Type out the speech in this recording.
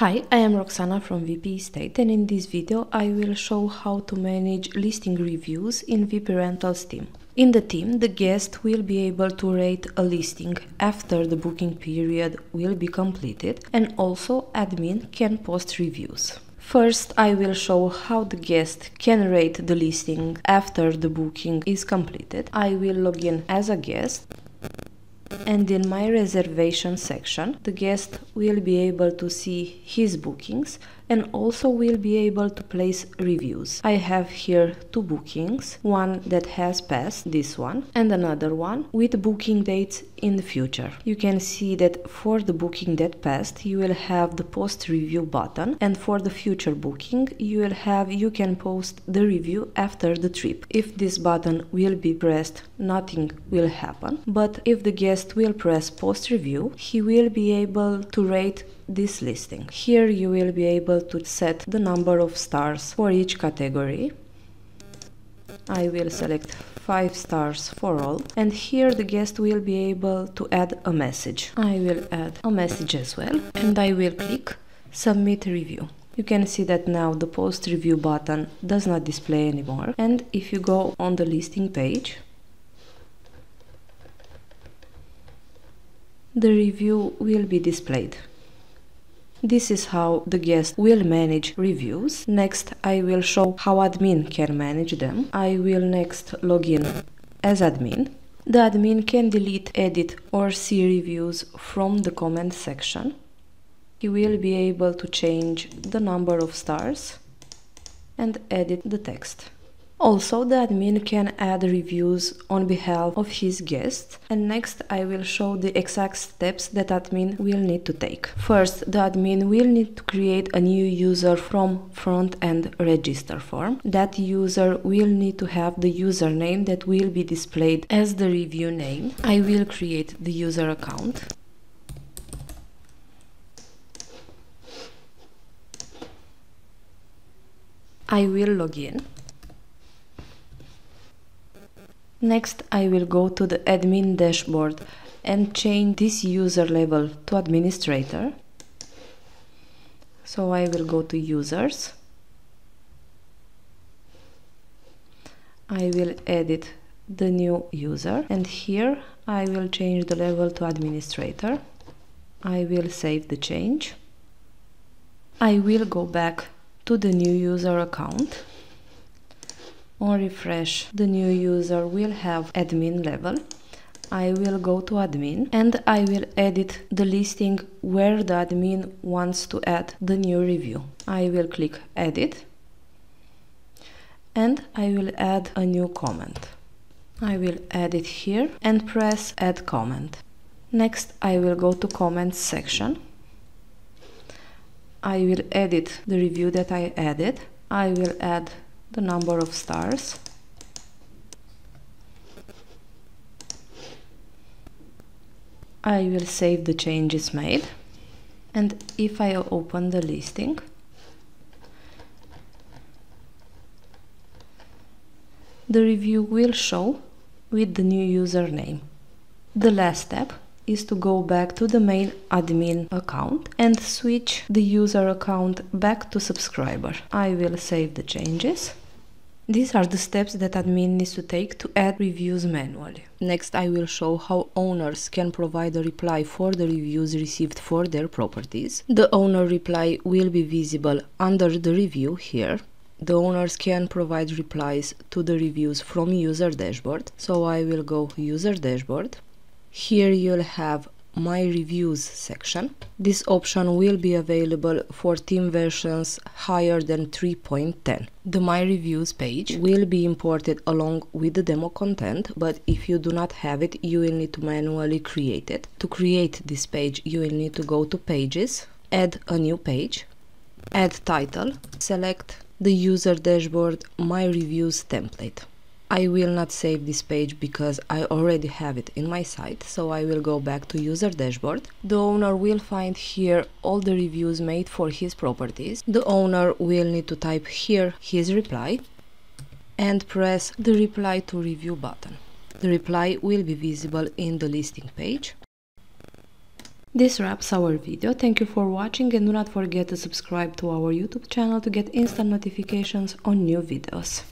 Hi, I am Roxana from WpEstate and in this video I will show how to manage listing reviews in VP Rentals theme. In the theme, the guest will be able to rate a listing after the booking period will be completed and also admin can post reviews. First, I will show how the guest can rate the listing after the booking is completed. I will log in as a guest and in my reservation section the guest will be able to see his bookings and also will be able to place reviews. I have here two bookings, one that has passed, this one, and another one with booking dates in the future. You can see that for the booking that passed, you will have the post review button, and for the future booking, you will have you can post the review after the trip. If this button will be pressed, nothing will happen, but if the guest will press post review, he will be able to rate this listing. Here you will be able to set the number of stars for each category. I will select 5 stars for all and here the guest will be able to add a message. I will add a message as well and I will click submit review. You can see that now the post review button does not display anymore and if you go on the listing page the review will be displayed. This is how the guest will manage reviews. Next, I will show how admin can manage them. I will next log in as admin. The admin can delete, edit or see reviews from the comment section. He will be able to change the number of stars and edit the text. Also, the admin can add reviews on behalf of his guests and next I will show the exact steps that admin will need to take. First, the admin will need to create a new user from front-end register form. That user will need to have the username that will be displayed as the review name. I will create the user account. I will log in. Next, I will go to the admin dashboard and change this user level to administrator. So I will go to users. I will edit the new user and here I will change the level to administrator. I will save the change. I will go back to the new user account on refresh, the new user will have admin level. I will go to admin and I will edit the listing where the admin wants to add the new review. I will click edit and I will add a new comment. I will add it here and press add comment. Next I will go to comments section. I will edit the review that I added. I will add the number of stars I will save the changes made and if I open the listing the review will show with the new username. The last step is to go back to the main admin account and switch the user account back to subscriber. I will save the changes. These are the steps that admin needs to take to add reviews manually. Next I will show how owners can provide a reply for the reviews received for their properties. The owner reply will be visible under the review here. The owners can provide replies to the reviews from user dashboard. So I will go user dashboard here you'll have my reviews section. This option will be available for theme versions higher than 3.10. The my reviews page will be imported along with the demo content, but if you do not have it, you will need to manually create it. To create this page, you will need to go to pages, add a new page, add title, select the user dashboard my reviews template. I will not save this page because I already have it in my site, so I will go back to user dashboard. The owner will find here all the reviews made for his properties. The owner will need to type here his reply and press the reply to review button. The reply will be visible in the listing page. This wraps our video. Thank you for watching and do not forget to subscribe to our YouTube channel to get instant notifications on new videos.